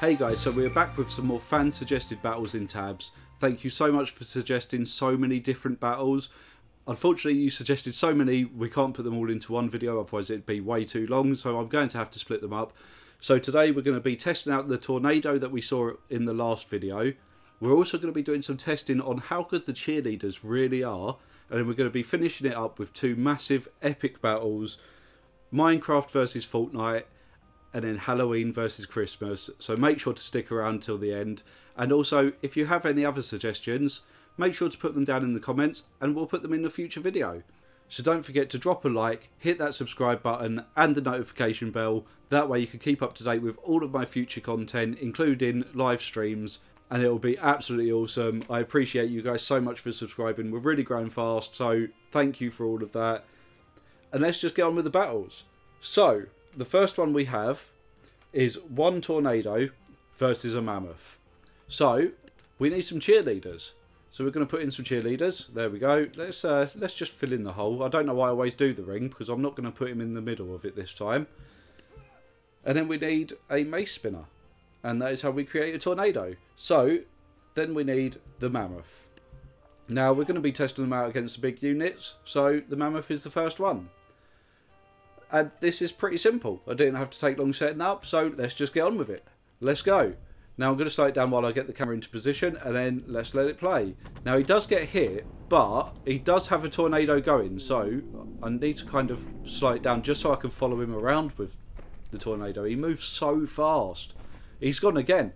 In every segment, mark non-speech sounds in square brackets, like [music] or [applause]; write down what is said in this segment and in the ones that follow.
Hey guys, so we're back with some more fan suggested battles in tabs. Thank you so much for suggesting so many different battles. Unfortunately, you suggested so many, we can't put them all into one video, otherwise it'd be way too long, so I'm going to have to split them up. So today we're going to be testing out the tornado that we saw in the last video. We're also going to be doing some testing on how good the cheerleaders really are, and we're going to be finishing it up with two massive epic battles, Minecraft versus Fortnite, and then Halloween versus Christmas. So make sure to stick around till the end. And also, if you have any other suggestions, make sure to put them down in the comments and we'll put them in a future video. So don't forget to drop a like, hit that subscribe button and the notification bell. That way you can keep up to date with all of my future content, including live streams. And it'll be absolutely awesome. I appreciate you guys so much for subscribing. We're really growing fast, so thank you for all of that. And let's just get on with the battles. So, the first one we have is one tornado versus a mammoth. So we need some cheerleaders. So we're going to put in some cheerleaders. There we go. Let's uh, let's just fill in the hole. I don't know why I always do the ring because I'm not going to put him in the middle of it this time. And then we need a mace spinner. And that is how we create a tornado. So then we need the mammoth. Now we're going to be testing them out against the big units. So the mammoth is the first one and this is pretty simple. I didn't have to take long setting up, so let's just get on with it. Let's go. Now I'm going to slow it down while I get the camera into position, and then let's let it play. Now he does get hit, but he does have a tornado going, so I need to kind of slow it down just so I can follow him around with the tornado. He moves so fast. He's gone again.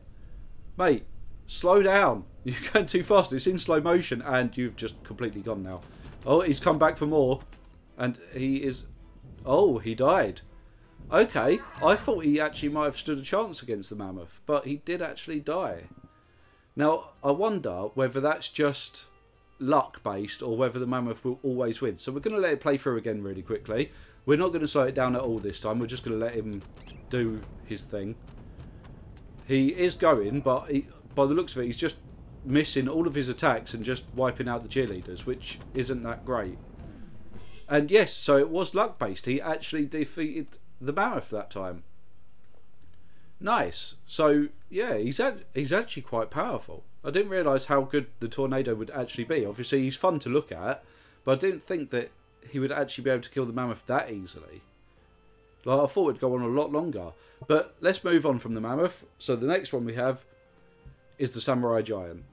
Mate, slow down. [laughs] You're going too fast. It's in slow motion, and you've just completely gone now. Oh, he's come back for more, and he is Oh, he died. Okay, I thought he actually might have stood a chance against the mammoth, but he did actually die. Now, I wonder whether that's just luck based or whether the mammoth will always win. So we're going to let it play through again really quickly. We're not going to slow it down at all this time. We're just going to let him do his thing. He is going, but he, by the looks of it, he's just missing all of his attacks and just wiping out the cheerleaders, which isn't that great. And yes, so it was luck based. He actually defeated the Mammoth that time. Nice. So yeah, he's ad- he's actually quite powerful. I didn't realise how good the tornado would actually be. Obviously, he's fun to look at, but I didn't think that he would actually be able to kill the mammoth that easily. Like I thought it'd go on a lot longer. But let's move on from the mammoth. So the next one we have is the samurai giant,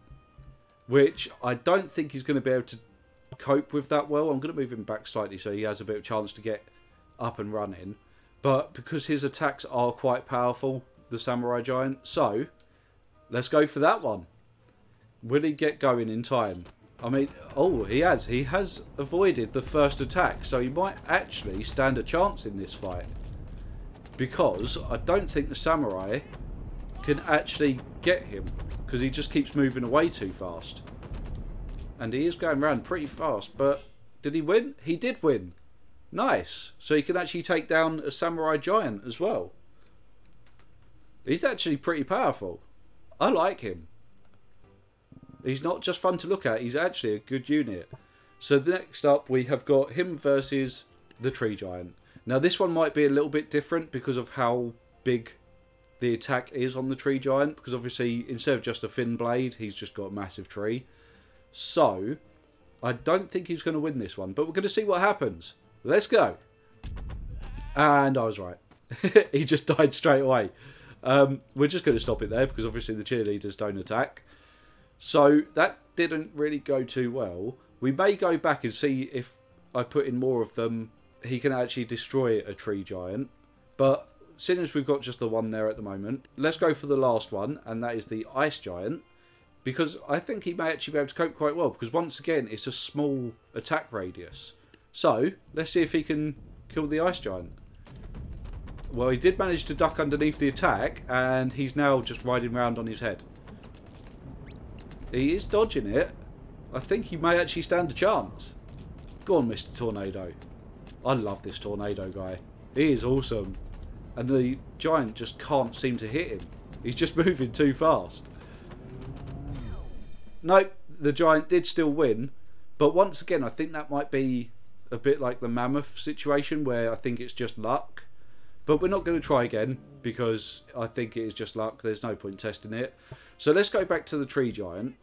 which I don't think he's going to be able to cope with that well. I'm going to move him back slightly so he has a bit of chance to get up and running. But because his attacks are quite powerful, the Samurai Giant, so let's go for that one. Will he get going in time? I mean, oh, he has. He has avoided the first attack, so he might actually stand a chance in this fight. Because I don't think the Samurai can actually get him, because he just keeps moving away too fast. And he is going around pretty fast, but did he win? He did win. Nice. So he can actually take down a samurai giant as well. He's actually pretty powerful. I like him. He's not just fun to look at, he's actually a good unit. So next up we have got him versus the tree giant. Now this one might be a little bit different because of how big the attack is on the tree giant. Because obviously instead of just a thin blade, he's just got a massive tree. So, I don't think he's going to win this one, but we're going to see what happens. Let's go. And I was right. [laughs] he just died straight away. Um, we're just going to stop it there because obviously the cheerleaders don't attack. So that didn't really go too well. We may go back and see if I put in more of them, he can actually destroy a tree giant. But since we've got just the one there at the moment, let's go for the last one, and that is the ice giant because I think he may actually be able to cope quite well because once again it's a small attack radius. So let's see if he can kill the ice giant. Well, he did manage to duck underneath the attack and he's now just riding around on his head. He is dodging it. I think he may actually stand a chance. Go on, Mr. Tornado. I love this Tornado guy. He is awesome. And the giant just can't seem to hit him. He's just [laughs] moving too fast. Nope, the Giant did still win. But once again, I think that might be a bit like the Mammoth situation where I think it's just luck. But we're not going to try again because I think it is just luck. There's no point testing it. So let's go back to the tree giant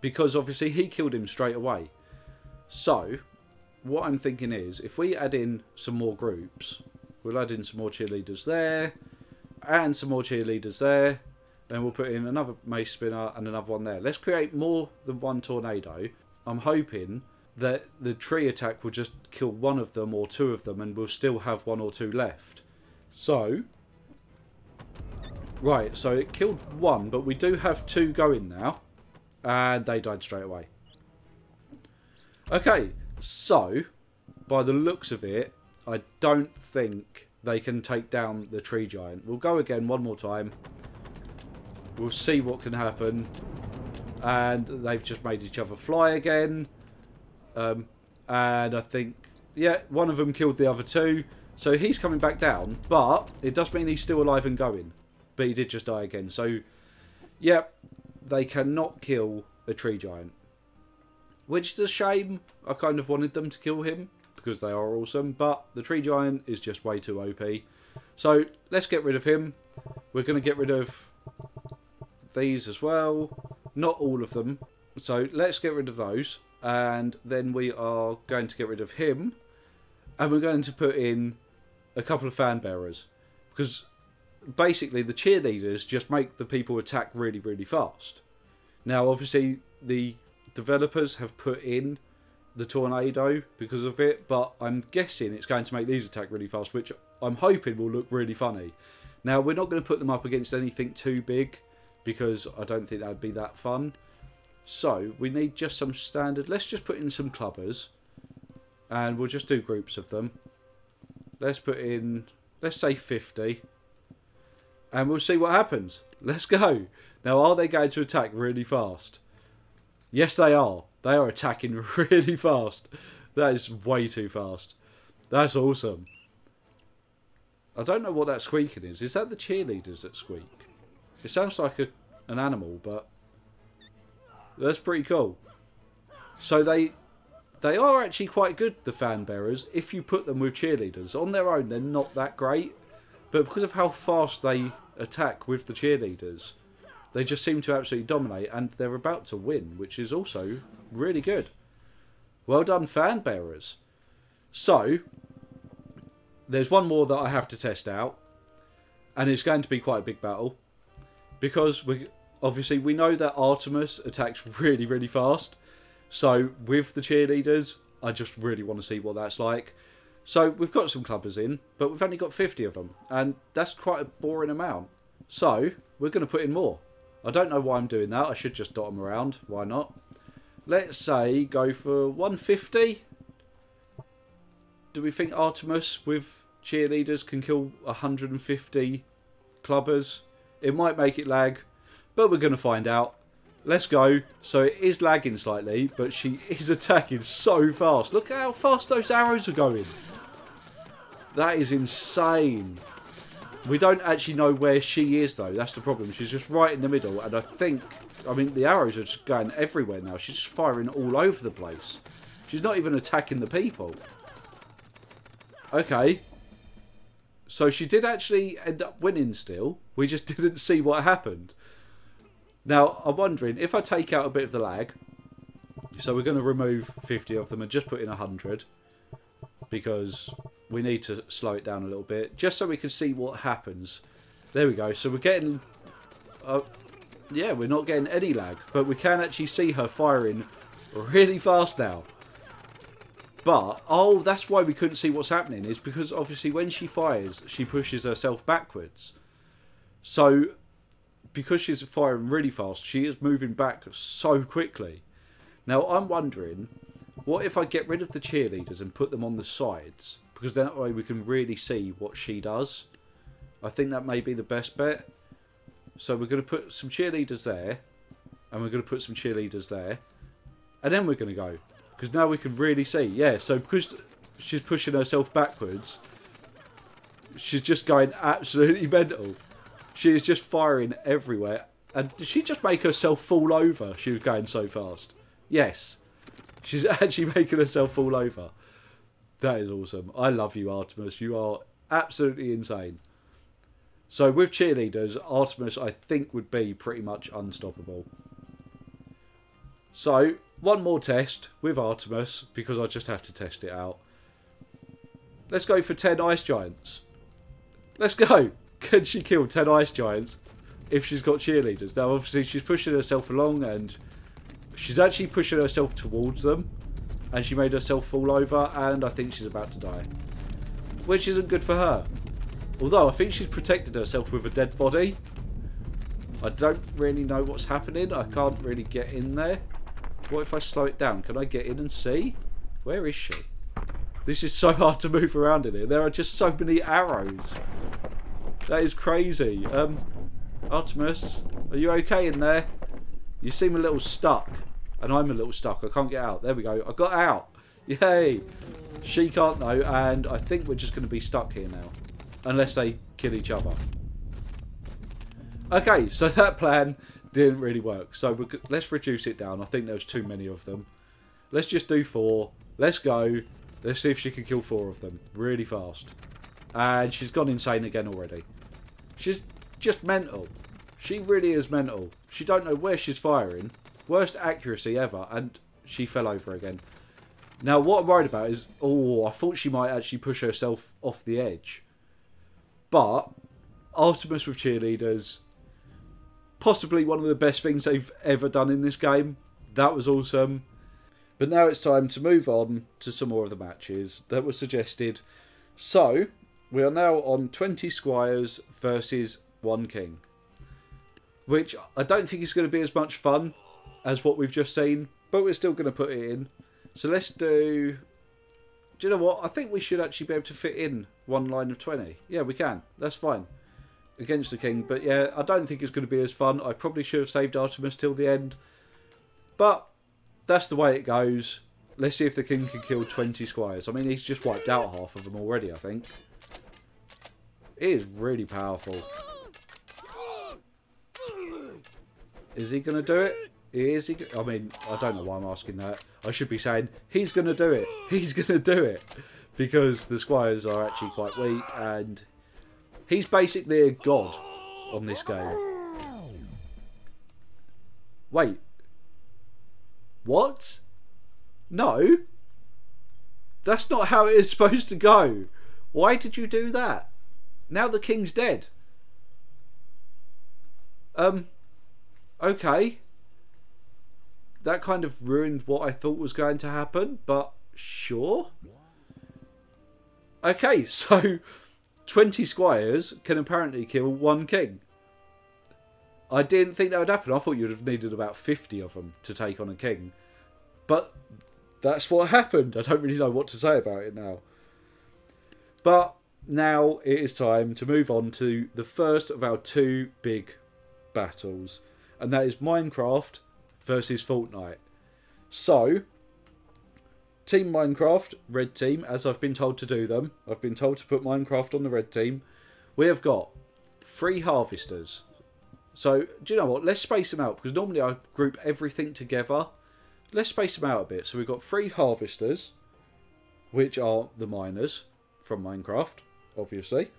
because obviously he killed him straight away. So what I'm thinking is if we add in some more groups, we'll add in some more cheerleaders there and some more cheerleaders there. Then we'll put in another mace spinner and another one there. Let's create more than one tornado. I'm hoping that the tree attack will just kill one of them or two of them and we'll still have one or two left. So, right, so it killed one, but we do have two going now. And they died straight away. Okay, so, by the looks of it, I don't think they can take down the tree giant. We'll go again one more time. We'll see what can happen. And they've just made each other fly again. Um, and I think, yeah, one of them killed the other two. So he's coming back down. But it does mean he's still alive and going. But he did just die again. So, yeah, they cannot kill a tree giant. Which is a shame. I kind of wanted them to kill him because they are awesome. But the tree giant is just way too OP. So let's get rid of him. We're going to get rid of these as well. Not all of them. So let's get rid of those. And then we are going to get rid of him. And we're going to put in a couple of fan bearers. Because basically the cheerleaders just make the people attack really, really fast. Now, obviously, the developers have put in the tornado because of it, but I'm guessing it's going to make these attack really fast, which I'm hoping will look really funny. Now, we're not going to put them up against anything too big because I don't think that'd be that fun. So, we need just some standard. Let's just put in some clubbers and we'll just do groups of them. Let's put in, let's say 50 and we'll see what happens. [laughs] Let's go. Now, are they going to attack really fast? Yes, they are. They are attacking [laughs] really fast. That is way too fast. That's awesome. I don't know what that squeaking is. Is that the cheerleaders that squeak? It sounds like a, an animal, but that's pretty cool. So they they are actually quite good, the fan bearers, if you put them with cheerleaders. On their own, they're not that great, but because of how fast they attack with the cheerleaders, they just seem to absolutely dominate, and they're about to win, which is also really good. Well done, fan bearers. So, there's one more that I have to test out, and it's going to be quite a big battle because we obviously we know that Artemis attacks really, really fast. So, with the cheerleaders, I just really want to see what that's like. So, we've got some clubbers in, but we've only got 50 of them, and that's quite a boring amount. So, we're going to put in more. I don't know why I'm doing that. I should just dot them around. Why not? Let's say go for 150. Do we think Artemis with cheerleaders can kill 150 clubbers? It might make it lag, but we're going to find out. Let's go. So it is lagging slightly, but she [laughs] is attacking so fast. Look how fast those arrows are going. That is insane. We don't actually know where she is, though. That's the problem. She's just right in the middle, and I think... I mean, the arrows are just going everywhere now. She's just firing all over the place. She's not even attacking the people. Okay. So she did actually end up winning still. We just [laughs] didn't see what happened. Now, I'm wondering, if I take out a bit of the lag... So we're going to remove 50 of them and just put in 100 because we need to slow it down a little bit just so we can see what happens. There we go. So we're getting... Uh, yeah, we're not getting any lag, but we can actually see her firing really fast now. But, oh, that's why we couldn't see what's happening, is because obviously when she fires, she pushes herself backwards. So, because she's firing really fast, she is moving back so quickly. Now, I'm wondering, what if I get rid of the cheerleaders and put them on the sides? Because that way we can really see what she does. I think that may be the best bet. So we're going to put some cheerleaders there. And we're going to put some cheerleaders there. And then we're going to go. Because now we can really see. Yeah, so because she's pushing herself backwards, she's just going absolutely [laughs] mental. She is just firing everywhere. And did she just make herself fall over? She was going so fast. Yes. She's [laughs] actually making herself fall over. That is awesome. I love you, Artemis. You are Absolutely insane. So with cheerleaders, Artemis I think would be pretty much unstoppable. So one more test with Artemis because I just have to test it out. Let's go for 10 ice giants. Let's go. [laughs] Can she kill 10 ice giants if she's got cheerleaders? Now obviously she's pushing herself along and she's actually pushing herself towards them and she made herself fall over and I think she's about to die. Which isn't good for her. Although I think she's protected herself with a dead body. I don't really know what's happening. I can't really get in there. What if I slow it down? Can I get in and see? Where is she? This is so [laughs] hard to move around in here. There are just so many arrows. That is crazy. Um, Artemis, are you okay in there? You seem a little stuck. And I'm a little stuck. I can't get out. There we go. I got out. [laughs] Yay. She can't though. And I think we're just going to be stuck here now. Unless they kill each other. Okay, so [laughs] that plan didn't really work. So let's reduce it down. I think there's too many of them. Let's just do four. Let's go. Let's see if she can kill four of them really fast. And she's gone insane again already. She's just mental. She really is mental. She don't know where she's firing. Worst accuracy ever. And she fell over again. Now, what I'm worried about is... Oh, I thought she might actually push herself off the edge. But... Artemis with cheerleaders... Possibly one of the best things they've ever done in this game. That was awesome. But now it's time to move on to some more of the matches that were suggested. So, we are now on 20 squires versus 1 king. Which I don't think is going to be as much fun as what we've just seen, but we're still going to put it in. So let's do... Do you know what? I think we should actually be able to fit in one line of 20. Yeah, we can. That's fine. Against the king. But yeah, I don't think it's going to be as fun. I probably should have saved Artemis till the end. But that's the way it goes. Let's see if the king can kill 20 squires. I mean, he's just wiped out half of them already, I think. It is really powerful. Is he going to do it? Is he? I mean, I don't know why I'm asking that. I should be saying he's going to do it. He's going to do it because the squires are actually quite weak, and he's basically a god on this game. Wait, what? No, that's not how it is supposed to go. Why did you do that? Now the king's dead. Um. Okay that kind of ruined what I thought was going to happen, but sure. Okay, [laughs] so 20 squires can apparently kill one king. I didn't think that would happen. I thought you'd have needed about 50 of them to take on a king. But that's what happened. I don't really know what to say about it now. But now it is time to move on to the first of our two big battles. And that is Minecraft versus Fortnite. So, Team Minecraft, red team, as I've been told to do them, I've been told to put Minecraft on the red team. We have got three harvesters. So, do you know what? Let's space them out because normally I group everything together. Let's space them out a bit. So, we've got three harvesters, which are the miners from Minecraft, obviously.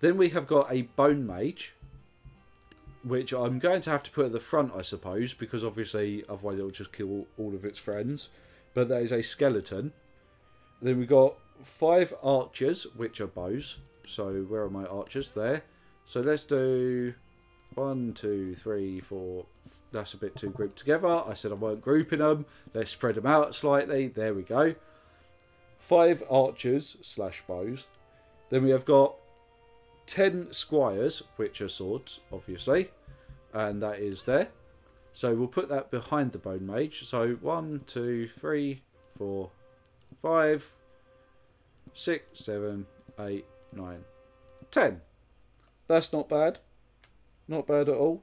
Then we have got a bone mage, which I'm going to have to put at the front, I suppose, because obviously otherwise it will just kill all of its friends. But that is a skeleton. Then we've got five archers, which are bows. So where are my archers? There. So let's do one, two, three, four. That's a bit too grouped together. I said I weren't grouping them. Let's spread them out slightly. There we go. Five archers slash bows. Then we have got 10 squires, which are swords, obviously, and that is there. So we'll put that behind the bone mage. So one, two, three, four, five, six, seven, eight, nine, ten. That's not bad. Not bad at all.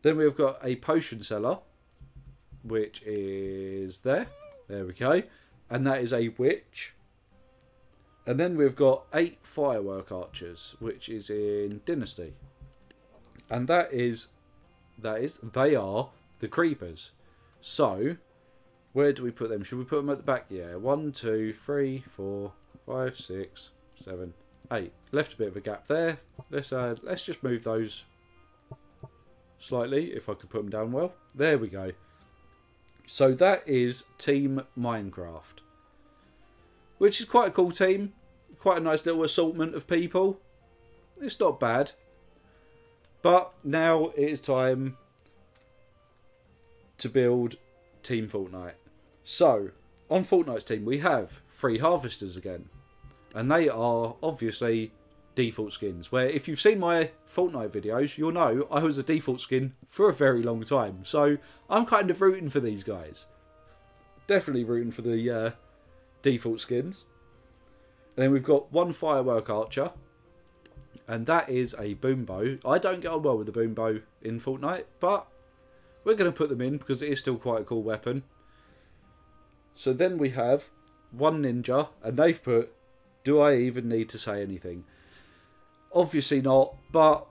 Then we've got a potion seller, which is there. There we go. And that is a witch. And then we've got eight firework archers, which is in Dynasty. And that is that is they are the creepers. So where do we put them? Should we put them at the back? Yeah. One, two, three, four, five, six, seven, eight. Left a bit of a gap there. Let's uh, let's just move those slightly, if I could put them down well. There we go. So that is Team Minecraft. Which is quite a cool team. Quite a nice little assortment of people. It's not bad. But now it is time to build Team Fortnite. So, on Fortnite's team we have three Harvesters again. And they are obviously default skins. Where if you've seen my Fortnite videos, you'll know I was a default skin for a very long time. So I'm kind of rooting for these guys. Definitely rooting for the uh, default skins. And then we've got one Firework Archer. And that is a boom bow. I don't get on well with the boom bow in Fortnite, but we're going to put them in because it is still quite a cool weapon. So then we have one ninja, and they've put, do I even need to say anything? Obviously not, but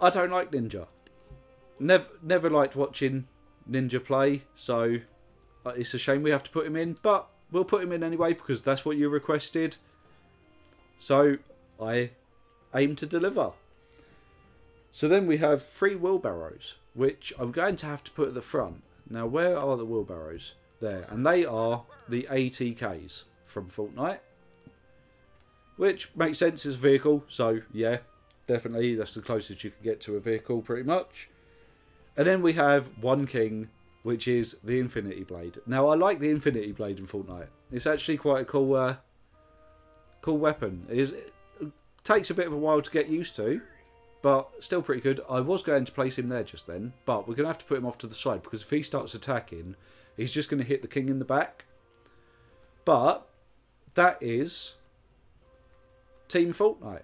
I don't like Ninja. Never, never liked watching Ninja play, so uh, it's a shame we have to put him in, but we'll put him in anyway because that's what you requested. So I aim to deliver. So then we have three wheelbarrows, which I'm going to have to put at the front. Now, where are the wheelbarrows? There, and they are the ATKs from Fortnite which makes sense as a vehicle. So yeah, definitely that's the closest you can get to a vehicle, pretty much. And then we have one king, which is the Infinity Blade. Now I like the Infinity Blade in Fortnite. It's actually quite a cool, uh, cool weapon. It, is, takes a bit of a while to get used to, but still pretty good. I was going to place him there just then, but we're going to have to put him off to the side because if he starts attacking, he's just going to hit the king in the back. But that is Team Fortnite.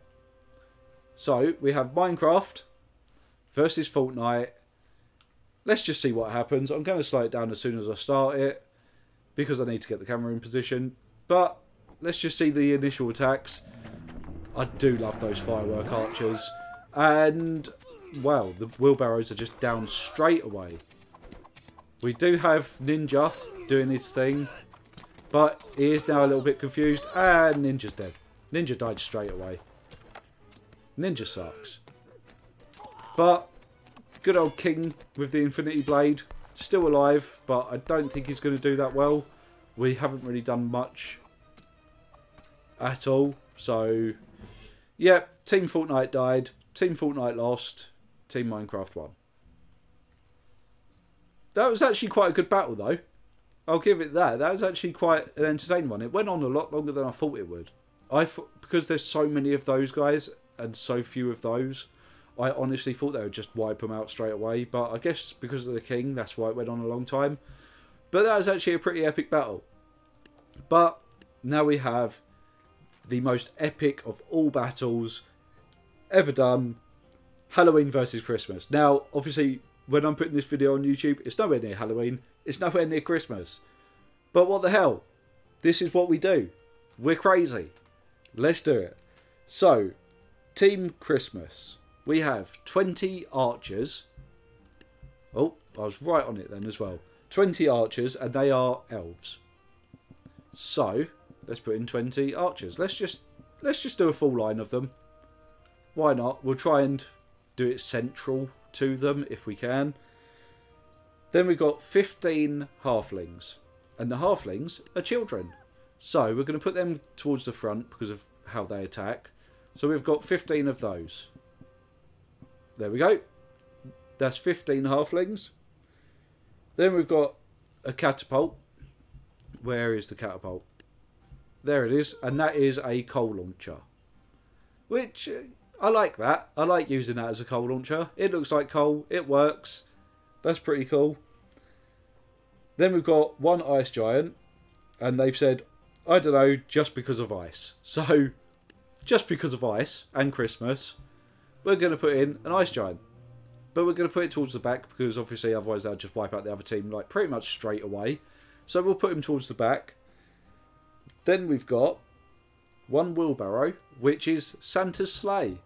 So we have Minecraft versus Fortnite. Let's just see what happens. I'm going to slow it down as soon as I start it because I need to get the camera in position. But let's just see the initial attacks. I do love those firework archers. And, well, the wheelbarrows are just down straight away. We do have Ninja doing his thing. But he is now a little bit confused. And Ninja's dead. Ninja died straight away. Ninja sucks. But, good old King with the Infinity Blade. Still alive, but I don't think he's going to do that well. We haven't really done much at all. So, yeah, Team Fortnite died. Team Fortnite lost. Team Minecraft won. That was actually quite a good battle, though. I'll give it that. That was actually quite an entertaining one. It went on a lot longer than I thought it would. I thought because there's so many of those guys and so few of those, I honestly thought they would just wipe them out straight away. But I guess because of the king, that's why it went on a long time. But that was actually a pretty epic battle. But now we have the most epic of all battles ever done Halloween versus Christmas. Now, obviously, when I'm putting this video on YouTube, it's nowhere near Halloween, it's nowhere near Christmas. But what the hell? This is what we do. We're crazy. Let's do it. So, Team Christmas. We have 20 archers. Oh, I was right on it then as well. 20 archers, and they are elves. So, let's put in 20 archers. Let's just let's just do a full line of them. Why not? We'll try and do it central to them if we can. Then we've got 15 halflings. And the halflings are children. So we're going to put them towards the front because of how they attack. So we've got 15 of those. There we go. That's 15 halflings. Then we've got a catapult. Where is the catapult? There it is. And that is a coal launcher. Which, uh, I like that. I like using that as a coal launcher. It looks like coal. It works. That's pretty cool. Then we've got one ice giant. And they've said I don't know, just because of ice. [laughs] So, just because of ice and Christmas, we're going to put in an ice giant. But we're going to put it towards the back because obviously otherwise they'll just wipe out the other team like pretty much straight away. So we'll put him towards the back. Then we've got one wheelbarrow, which is Santa's sleigh.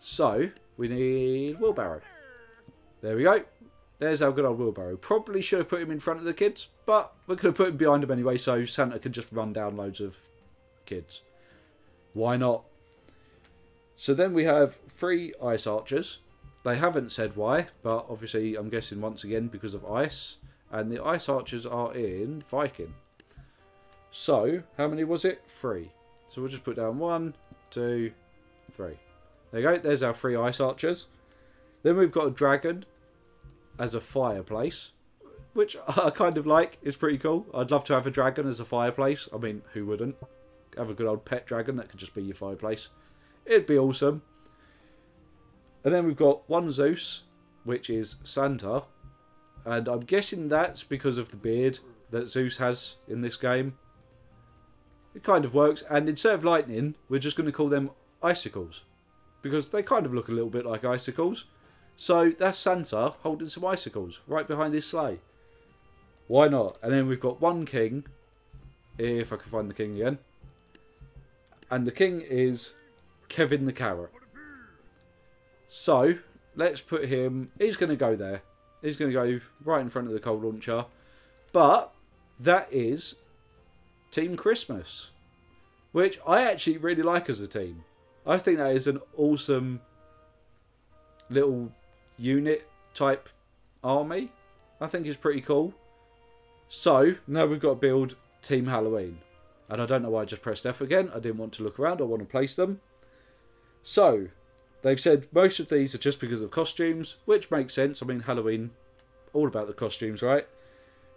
So we need wheelbarrow. There we go. There's our good old wheelbarrow. Probably should have put him in front of the kids, but we're going to put him behind him anyway so Santa can just run down loads of kids. Why not? So then we have three ice archers. They haven't said why, but obviously I'm guessing once again because of ice. And the ice archers are in Viking. So, how many was it? Three. So we'll just put down one, two, three. There you go. There's our three ice archers. Then we've got a dragon as a fireplace, which I kind of like. It's pretty cool. I'd love to have a dragon as a fireplace. I mean, who wouldn't? Have a good old pet dragon that could just be your fireplace. It'd be awesome. And then we've got one Zeus, which is Santa. And I'm guessing that's because of the beard that Zeus has in this game. It kind of works. And instead of lightning, we're just going to call them icicles. Because they kind of look a little bit like icicles. So that's Santa holding some icicles right behind his sleigh. Why not? And then we've got one king. If I can find the king again. And the king is Kevin the Carrot. So, let's put him... He's going to go there. He's going to go right in front of the coal launcher. But, that is Team Christmas. Which I actually really like as a team. I think that is an awesome little unit type army. I think it's pretty cool. So, now we've got to build Team Halloween. And I don't know why I just pressed F again. I didn't want to look around. I want to place them. So, they've said most of these are just because of costumes, which makes sense. I mean, Halloween, all about the costumes, right?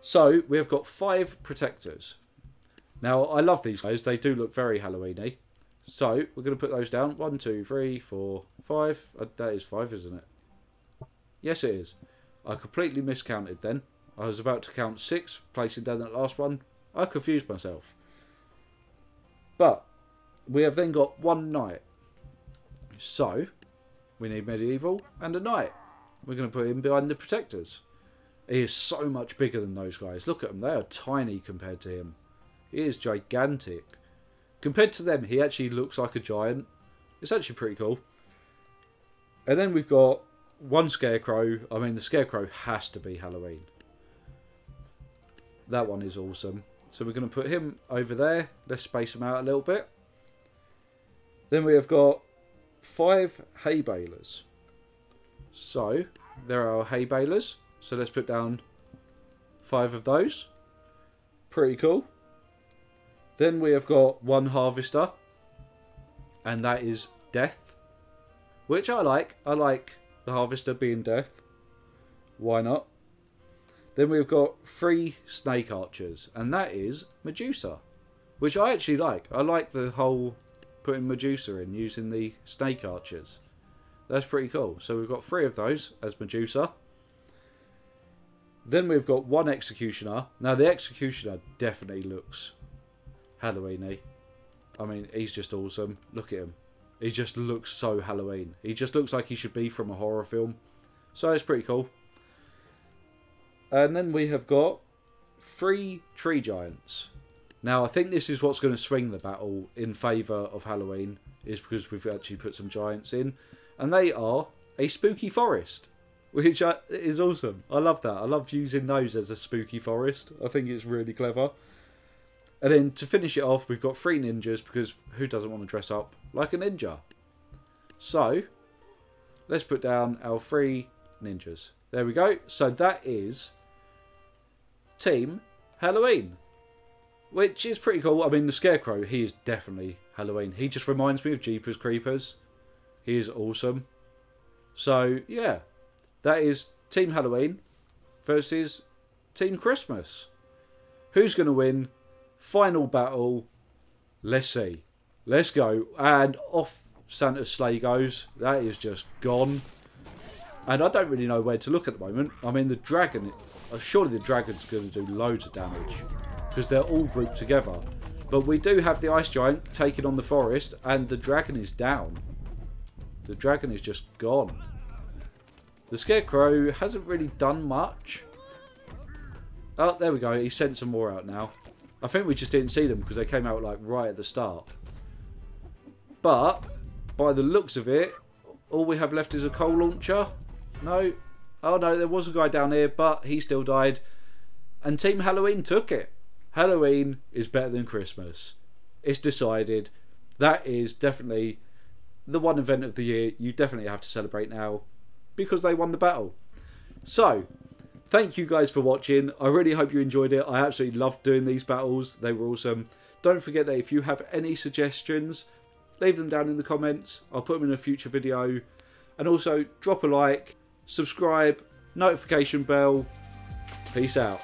So, we have got five protectors. Now, I love these guys. They do look very Halloweeny. So, we're going to put those down. One, two, three, four, five. Uh, that is five, isn't it? Yes, it is. I completely miscounted then. I was about to count six, placing down that last one. I confused myself. But we have then got one knight. So we need medieval and a knight. We're going to put him behind the protectors. He is so much bigger than those guys. Look at them. They are tiny compared to him. He is gigantic. Compared to them, he actually looks like a giant. It's actually pretty cool. And then we've got one scarecrow. I mean, the scarecrow has to be Halloween. That one is awesome. So we're going to put him over there. Let's space him out a little bit. Then we have got five hay balers. So there are hay balers. So let's put down five of those. Pretty cool. Then we have got one harvester. And that is death. Which I like. I like the harvester being death. Why not? Then we've got three snake archers, and that is Medusa, which I actually like. I like the whole putting Medusa in using the snake archers. That's pretty cool. So we've got three of those as Medusa. Then we've got one executioner. Now the executioner definitely looks Halloweeny. Eh? I mean, he's just awesome. Look at him. He just looks so Halloween. He just looks like he should be from a horror film. So it's pretty cool. And then we have got three tree giants. Now, I think this is what's going to swing the battle in favour of Halloween, is because we've actually put some giants in. And they are a spooky forest, which uh, is awesome. I love that. I love using those as a spooky forest. I think it's really clever. And then to finish it off, we've got three ninjas, because who doesn't want to dress up like a ninja? So, let's put down our three ninjas. There we go. So that is Team Halloween. Which is pretty cool. I mean, the Scarecrow, he is definitely Halloween. He just reminds me of Jeepers Creepers. He is awesome. So, yeah. That is Team Halloween versus Team Christmas. Who's going to win? Final battle. Let's see. Let's go. And off Santa's sleigh goes. That is just gone. And I don't really know where to look at the moment. I mean, the dragon uh, surely the dragon's going to do loads of damage because they're all grouped together. But we do have the ice giant taking on the forest, and the dragon is down. The dragon is just gone. The scarecrow hasn't really done much. Oh, there we go. He sent some more out now. I think we just didn't see them because they came out like right at the start. But by the looks of it, all we have left is a coal launcher. No, oh no, there was a guy down here, but he still died. And Team Halloween took it. Halloween is better than Christmas. It's decided. That is definitely the one event of the year you definitely have to celebrate now because they won the battle. So, thank you guys for watching. I really hope you enjoyed it. I absolutely loved doing these battles. They were awesome. Don't forget that if you have any suggestions, leave them down in the comments. I'll put them in a future video. And also, drop a like, subscribe, notification bell. Peace out.